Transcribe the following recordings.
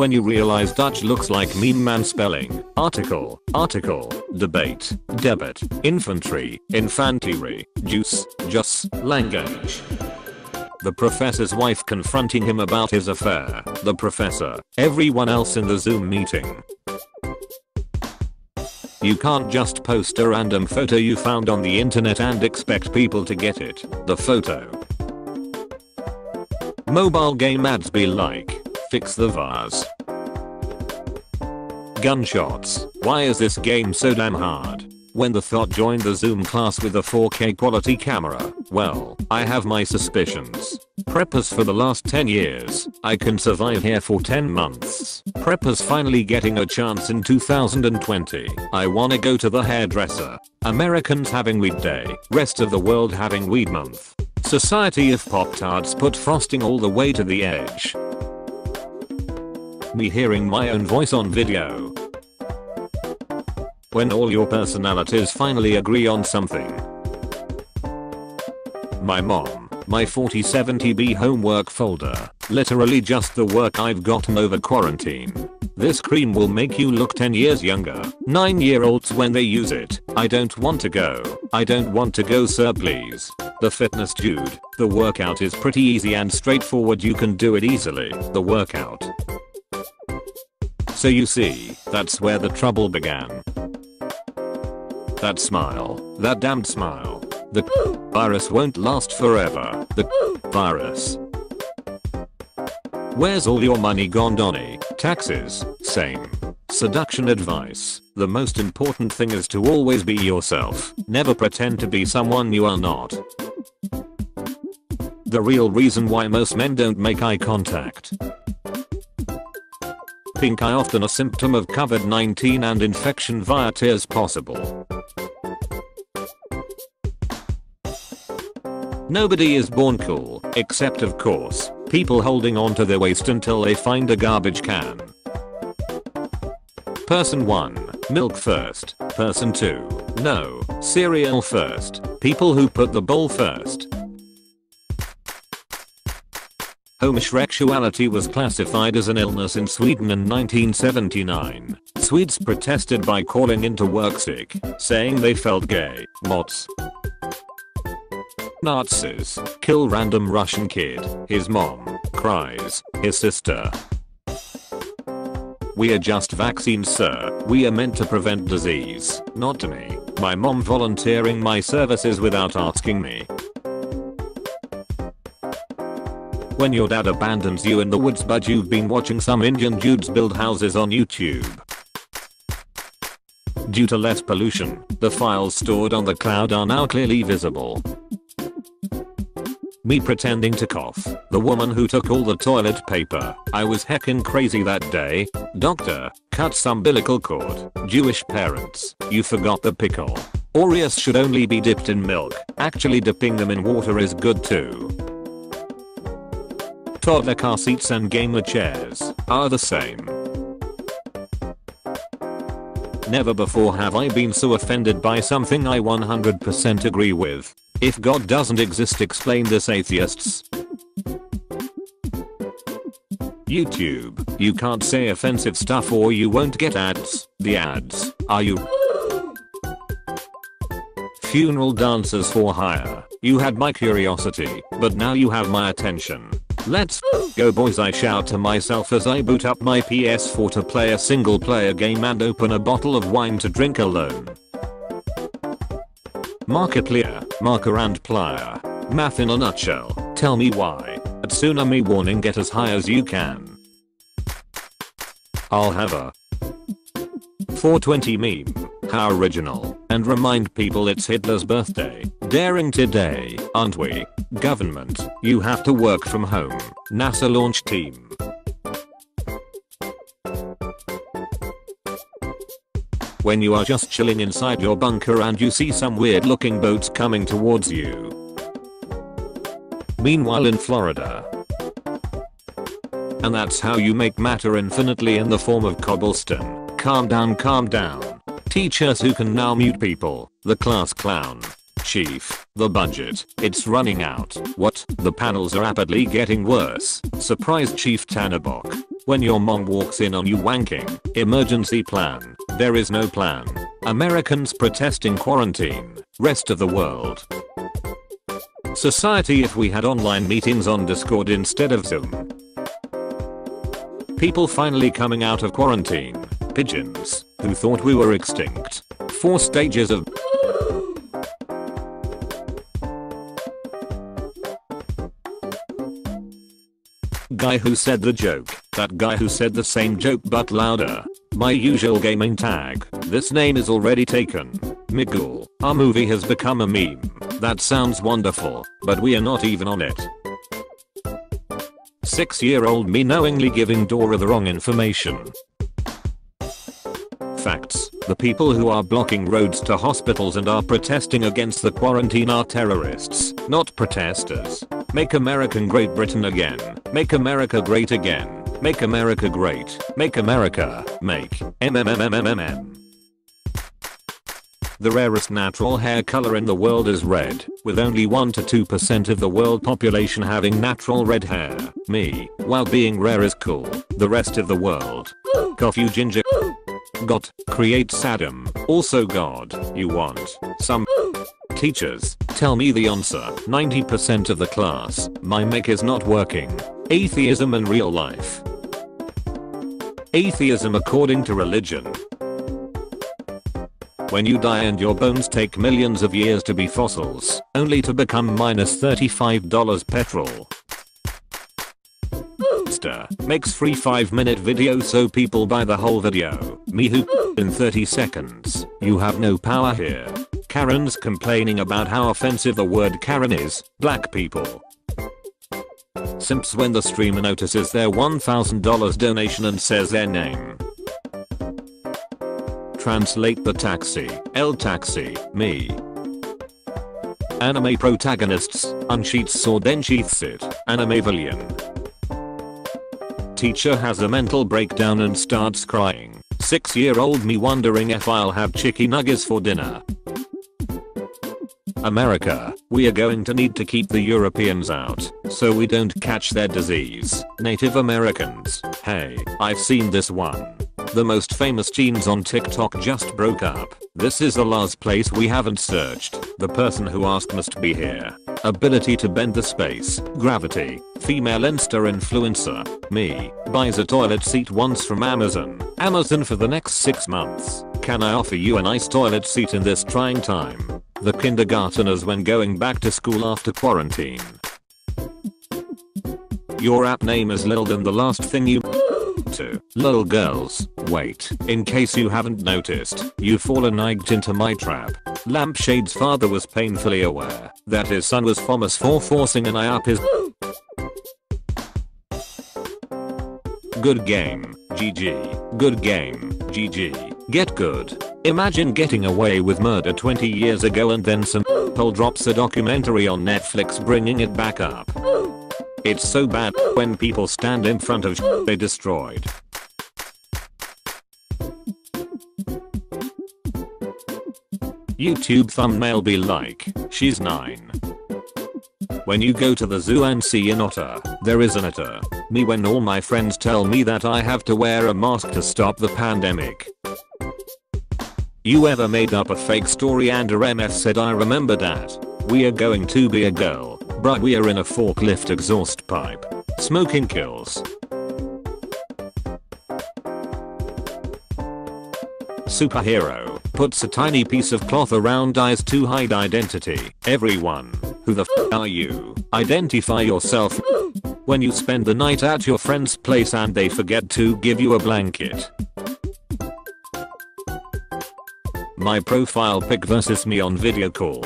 When you realize Dutch looks like meme man spelling, article, article, debate, debit, infantry, infantry, juice, just, language. The professor's wife confronting him about his affair, the professor, everyone else in the Zoom meeting. You can't just post a random photo you found on the internet and expect people to get it, the photo. Mobile game ads be like, fix the vase. Gunshots, why is this game so damn hard? When the thought joined the Zoom class with a 4K quality camera, well, I have my suspicions. Preppers for the last 10 years, I can survive here for 10 months. Preppers finally getting a chance in 2020. I wanna go to the hairdresser. Americans having weed day, rest of the world having weed month. Society if Pop Tarts put frosting all the way to the edge me hearing my own voice on video. When all your personalities finally agree on something. My mom, my 4070B homework folder, literally just the work I've gotten over quarantine. This cream will make you look 10 years younger. 9 year olds when they use it. I don't want to go. I don't want to go sir please. The fitness dude. The workout is pretty easy and straightforward you can do it easily. The workout. So you see, that's where the trouble began. That smile, that damned smile. The virus won't last forever. The virus. Where's all your money gone Donny? Taxes, same. Seduction advice. The most important thing is to always be yourself. Never pretend to be someone you are not. The real reason why most men don't make eye contact pink eye often a symptom of COVID-19 and infection via tears possible. Nobody is born cool, except of course, people holding on to their waist until they find a garbage can. Person 1, milk first. Person 2, no, cereal first. People who put the bowl first. Homosexuality was classified as an illness in Sweden in 1979. Swedes protested by calling into work sick, saying they felt gay. Mots. Nazis kill random Russian kid. His mom cries. His sister. We are just vaccines sir. We are meant to prevent disease. Not to me. My mom volunteering my services without asking me. When your dad abandons you in the woods but you've been watching some Indian dudes build houses on YouTube. Due to less pollution, the files stored on the cloud are now clearly visible. Me pretending to cough. The woman who took all the toilet paper. I was heckin' crazy that day. Doctor, cut umbilical cord. Jewish parents, you forgot the pickle. Oreos should only be dipped in milk. Actually dipping them in water is good too. Toddler car seats and gamer chairs are the same. Never before have I been so offended by something I 100% agree with. If God doesn't exist explain this atheists. YouTube, you can't say offensive stuff or you won't get ads. The ads, are you? Funeral dancers for hire. You had my curiosity, but now you have my attention. Let's go boys I shout to myself as I boot up my PS4 to play a single player game and open a bottle of wine to drink alone. Markiplier, marker and plier. Math in a nutshell, tell me why. At tsunami warning get as high as you can. I'll have a 420 meme. How original. And remind people it's Hitler's birthday. Daring today, aren't we? Government, you have to work from home. NASA launch team. When you are just chilling inside your bunker and you see some weird looking boats coming towards you. Meanwhile in Florida. And that's how you make matter infinitely in the form of cobblestone. Calm down calm down. Teachers who can now mute people. The class clown. Chief, the budget, it's running out. What? The panels are rapidly getting worse. Surprise Chief Tannenbach. When your mom walks in on you wanking. Emergency plan. There is no plan. Americans protesting quarantine. Rest of the world. Society if we had online meetings on Discord instead of Zoom. People finally coming out of quarantine. Pigeons, who thought we were extinct. Four stages of Guy who said the joke, that guy who said the same joke but louder. My usual gaming tag, this name is already taken. Miguel, our movie has become a meme. That sounds wonderful, but we are not even on it. 6 year old me knowingly giving Dora the wrong information. Facts. The people who are blocking roads to hospitals and are protesting against the quarantine are terrorists, not protesters. Make American Great Britain again. Make America great again. Make America great. Make America. Make. MMMMMM. The rarest natural hair color in the world is red, with only 1 to 2% of the world population having natural red hair. Me, while being rare is cool. The rest of the world. Coffee ginger. Got, creates Adam. Also God, you want, some Teachers, tell me the answer. 90% of the class, my mic is not working. Atheism in real life. Atheism according to religion. When you die and your bones take millions of years to be fossils, only to become minus $35 petrol. Makes free 5 minute video so people buy the whole video. Me who in 30 seconds. You have no power here. Karens complaining about how offensive the word Karen is, black people. Simps when the streamer notices their $1000 donation and says their name. Translate the taxi, El Taxi, me. Anime protagonists, unsheaths or then sheaths it, anime villain. Teacher has a mental breakdown and starts crying. 6 year old me wondering if I'll have chicken nuggets for dinner. America, we are going to need to keep the Europeans out, so we don't catch their disease. Native Americans, hey, I've seen this one. The most famous teens on TikTok just broke up. This is the last place we haven't searched. The person who asked must be here. Ability to bend the space. Gravity. Female Insta influencer. Me. Buys a toilet seat once from Amazon. Amazon for the next 6 months. Can I offer you a nice toilet seat in this trying time? The kindergarteners when going back to school after quarantine. Your app name is Lil than the last thing you to. Lol girls, wait, in case you haven't noticed, you've fallen egged into my trap. Lampshade's father was painfully aware that his son was famous for forcing an eye up his Good game, GG. Good game, GG. Get good. Imagine getting away with murder 20 years ago and then some pole drops a documentary on Netflix bringing it back up. It's so bad when people stand in front of they destroyed. YouTube thumbnail be like, she's 9. When you go to the zoo and see an otter, there is an otter. Me when all my friends tell me that I have to wear a mask to stop the pandemic. You ever made up a fake story and a MF said I remember that. We are going to be a girl, bruh we are in a forklift exhaust pipe. Smoking kills. Superhero puts a tiny piece of cloth around eyes to hide identity. Everyone, who the f are you? Identify yourself. When you spend the night at your friend's place and they forget to give you a blanket. My profile pic versus me on video call.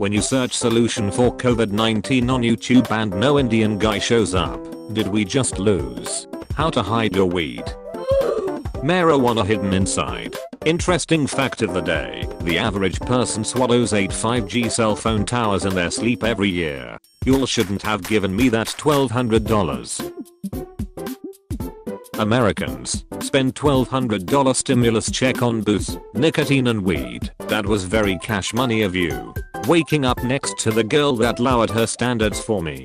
When you search solution for COVID-19 on YouTube and no Indian guy shows up, did we just lose? How to hide your weed. Marijuana hidden inside. Interesting fact of the day, the average person swallows 8 5G cell phone towers in their sleep every year. Y'all shouldn't have given me that $1200. Americans spend $1200 stimulus check on booze, nicotine and weed. That was very cash money of you. Waking up next to the girl that lowered her standards for me.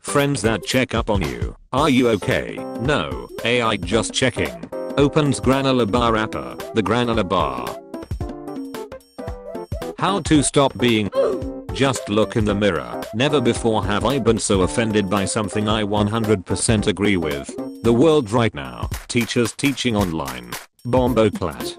Friends that check up on you. Are you okay? No. AI just checking. Opens granola bar apper. The granola bar. How to stop being just look in the mirror. Never before have I been so offended by something I 100% agree with. The world right now. Teachers teaching online. Bomboclat.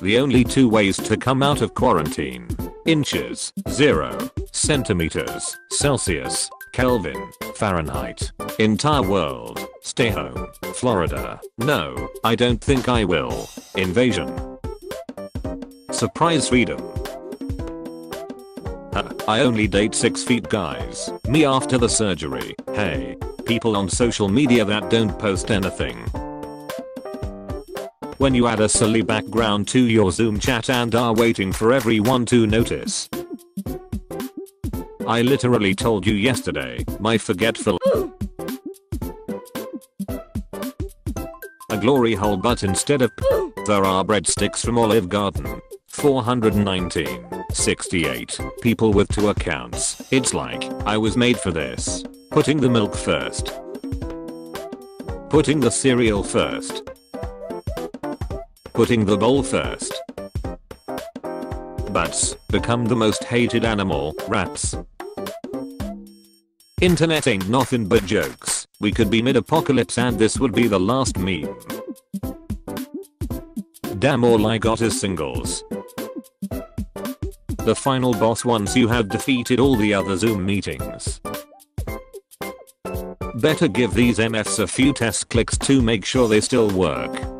The only two ways to come out of quarantine. Inches, 0, centimeters, Celsius, Kelvin, Fahrenheit. Entire world. Stay home. Florida. No, I don't think I will. Invasion. Surprise freedom. I only date 6 feet guys. Me after the surgery. Hey. People on social media that don't post anything. When you add a silly background to your Zoom chat and are waiting for everyone to notice. I literally told you yesterday, my forgetful a glory hole but instead of there are breadsticks from Olive Garden. 419, 68 people with two accounts. It's like, I was made for this. Putting the milk first. Putting the cereal first. Putting the bowl first. Bats become the most hated animal, rats. Internet ain't nothing but jokes. We could be mid-apocalypse and this would be the last meme. Damn all I got is singles the final boss once you have defeated all the other Zoom meetings. Better give these MFs a few test clicks to make sure they still work.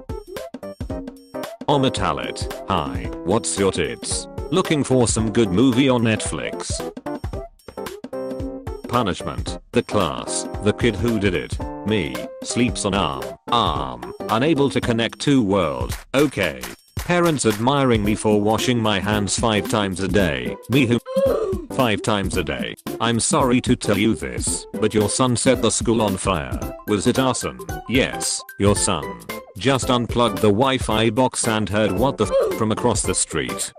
Omatalit, hi, what's your tits? Looking for some good movie on Netflix. Punishment, the class, the kid who did it, me, sleeps on arm, arm, unable to connect to world, okay, Parents admiring me for washing my hands 5 times a day. Me who 5 times a day. I'm sorry to tell you this, but your son set the school on fire. Was it arson? Yes, your son. Just unplugged the Wi-Fi box and heard what the f from across the street.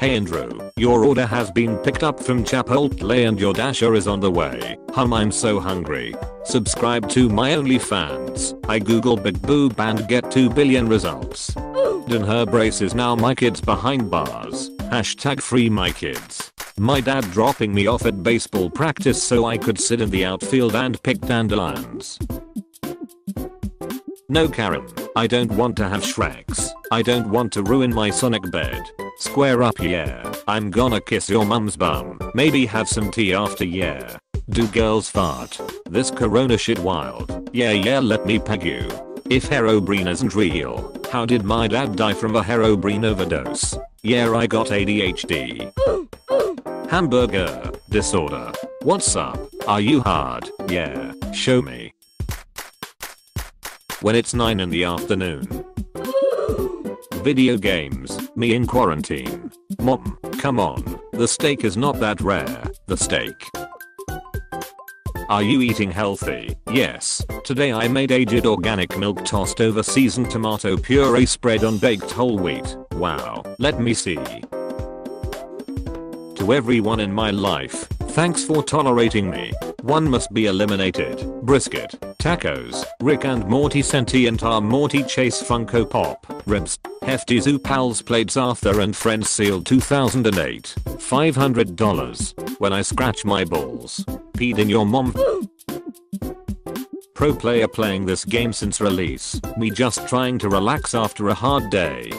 Hey Andrew, your order has been picked up from Chipotle and your dasher is on the way. Hum I'm so hungry. Subscribe to my OnlyFans. I google big boob and get 2 billion results. And her brace is now my kids behind bars. Hashtag free my kids. My dad dropping me off at baseball practice so I could sit in the outfield and pick dandelions. No Karen, I don't want to have Shreks. I don't want to ruin my Sonic bed. Square up yeah. I'm gonna kiss your mum's bum. Maybe have some tea after yeah. Do girls fart? This corona shit wild. Yeah yeah let me peg you. If Herobrine isn't real, how did my dad die from a Herobrine overdose? Yeah I got ADHD. Hamburger. Disorder. What's up? Are you hard? Yeah. Show me. When it's 9 in the afternoon. Video games. Me in quarantine. Mom, come on. The steak is not that rare. The steak. Are you eating healthy? Yes. Today I made aged organic milk tossed over seasoned tomato puree spread on baked whole wheat. Wow. Let me see. To everyone in my life, thanks for tolerating me. One must be eliminated. Brisket, tacos, Rick and Morty sentient are Morty Chase Funko Pop, ribs, hefty zoo pals plates Arthur and Friends sealed 2008, $500. When I scratch my balls peed in your mom. Pro player playing this game since release. Me just trying to relax after a hard day.